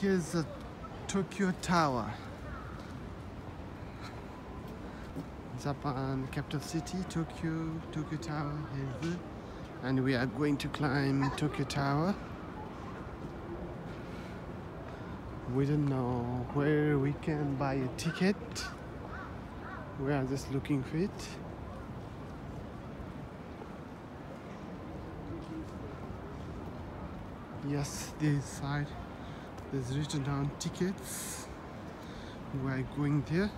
here's the Tokyo Tower. Japan capital city, Tokyo, Tokyo Tower. And we are going to climb Tokyo Tower. We don't know where we can buy a ticket. We are just looking for it. Yes, this side there's written down tickets. We are going there.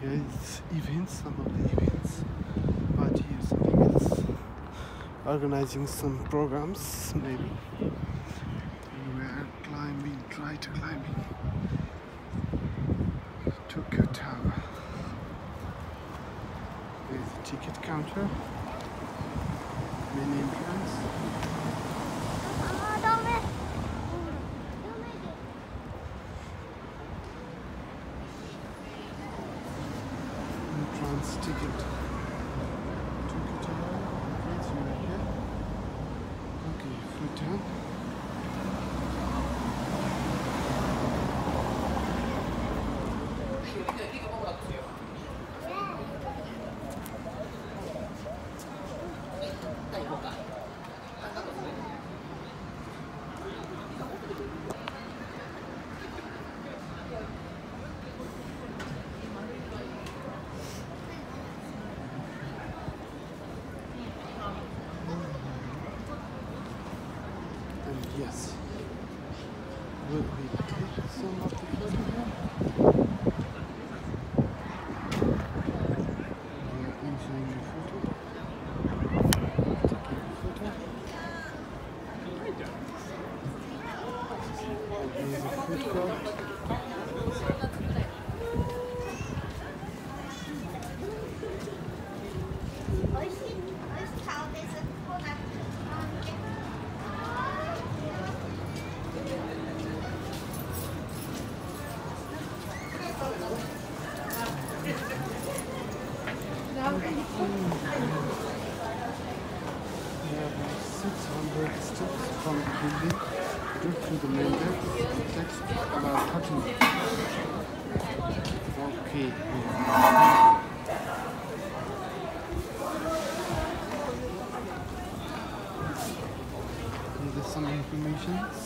Here is events, some of the events. But here something else. Organizing some programs, maybe. We are climbing, try to climbing Tokyo Tower. There's a ticket counter. Ticket. Tokyo Tower. Entrance right here. Okay, foot down. And yes, will we take some of the photograph? We are enjoying the photo. Taking the photo. There's a food court. 600 steps from to the main about 30 minutes. Okay. Is some information.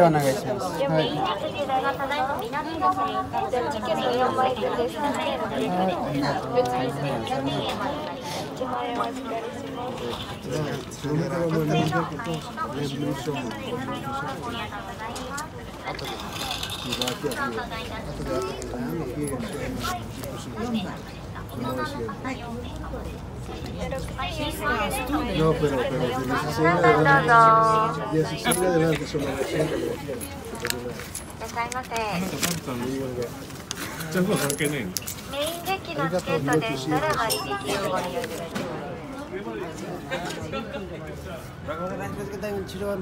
wa nagai shimasu. 準備に次がただいま南口に向かってチケット4枚でですので別に200円までお預かりしますそれからもう200と。で。後で後で。何の経営者に。No, pero, pero de 16 en adelante, 16 en adelante son las 100 que いらっしゃいませジャンプは関係ないのメインデッキのチケットでしたら ICT をご利用いただけます Bagaimana kita yang ciron?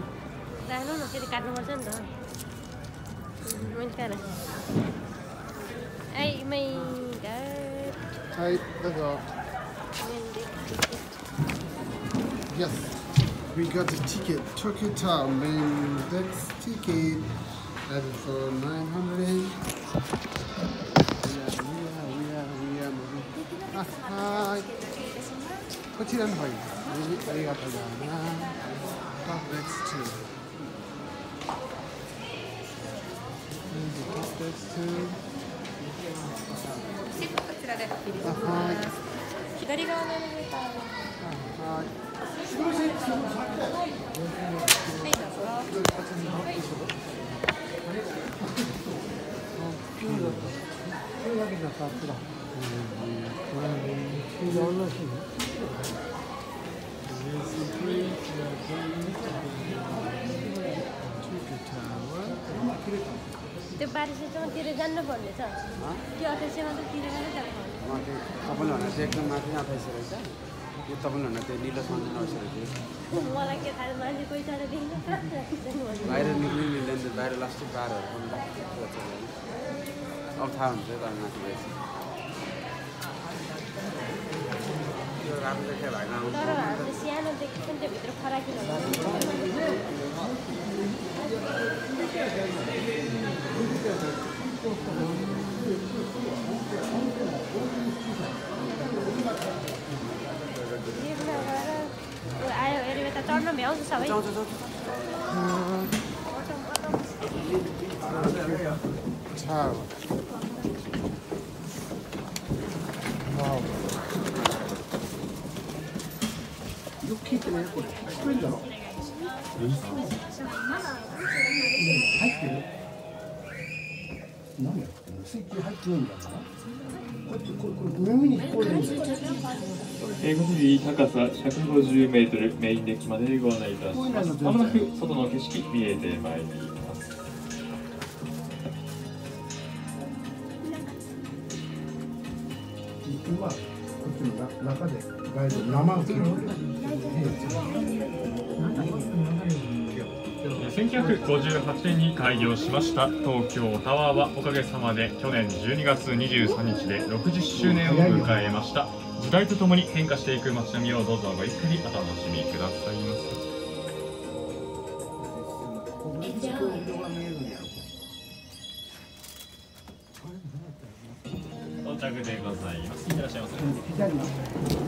Dahil no, kinikat naman はい、どうぞ。Main deck. Yes. we got a ticket, Tokyo Town main dex ticket, and for 900 yen. We are, we are, we are, we are moving. Ah, hi. こちらの方に、ありがとうございます。Top Dex 2. Top Dex 2. こちらでお切りしあはいます。左側のエレベーターを。はい。はい、どうぞ。त्यो बारिसमा तिर जान्नुपर्ने छ त्यो अठाइसमा त तिर मात्रै जानुपर्ने उहाँ चाहिँ तपाईँले भनेर चाहिँ एकदम माथि नै आँटा रहेछ। यो तपाईँले भनेर चाहिँ निलो सम्झिन नर्सो रहेछ बाहिर निक्लिनु मिल्दैन बाहिर लास्ट बाह्रहरू पनि अब थाहा हुन्छ तपाईँ माथि रहेछ राम्रो 苗子稍微。走走。哇。よく聞いてね、これ。聞こえるだろう。入ってる。何や、無席入ってないん。だから。えーご主人高さ150メートルメインデッキまでご案内いたします。まもなく外の景色見えてまいります。今こっちの中でガイド生を切る。1958年に開業しました。東京タワーはおかげさまで去年12月23日で60周年を迎えました。時代とともに変化していく街並みをどうぞごゆっくりお楽しみくださいませ。到着でございます。いらっしゃいませ。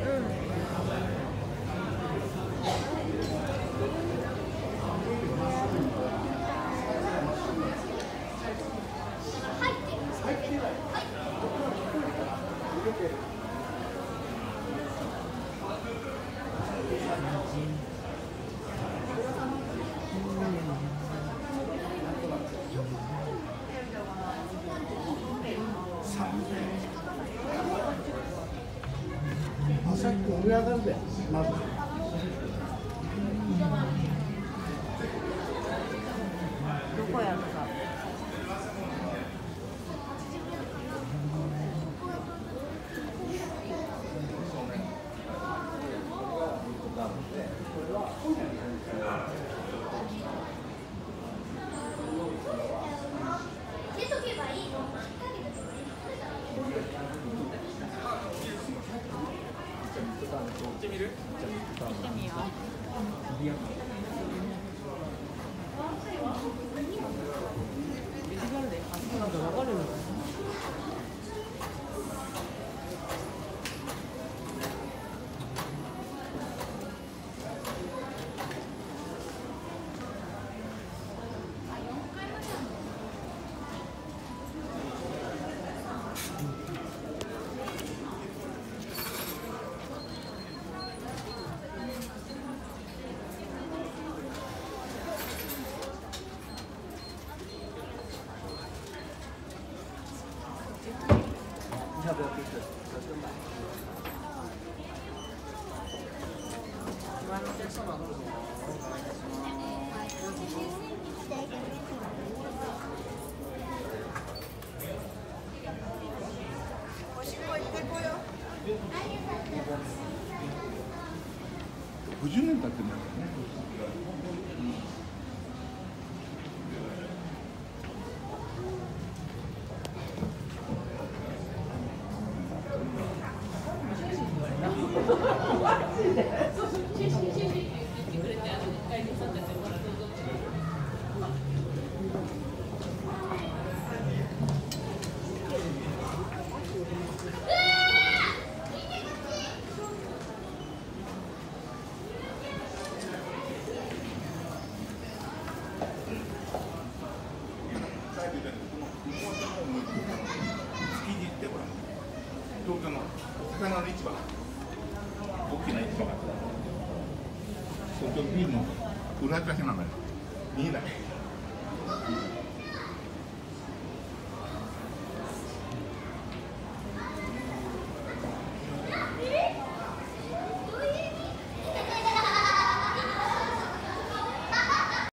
graças. ってみる？行ってみよう。50年経ってんだからね。mismo, tú. Mira.